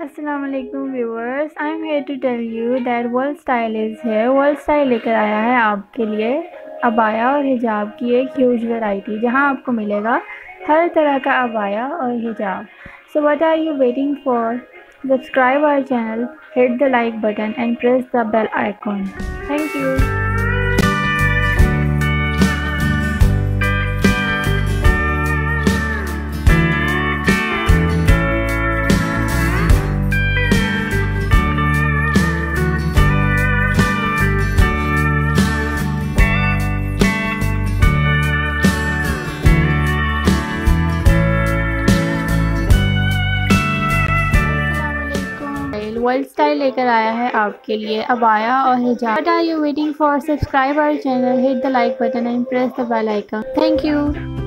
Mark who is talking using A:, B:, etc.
A: अस्सलाम viewers I am here to tell you that world style is है world style लेकर आया है आपके लिए अबाया और हिजाब की एक ह्यूज वैरायटी जहाँ आपको मिलेगा हर तरह का अबाया और हिजाब। So what are you waiting for subscribe our channel hit the like button and press the bell icon thank you world style लेकर आया है आपके लिए। अबाया और हिजाब what are you waiting for subscribe our channel hit the like button and press the bell icon thank you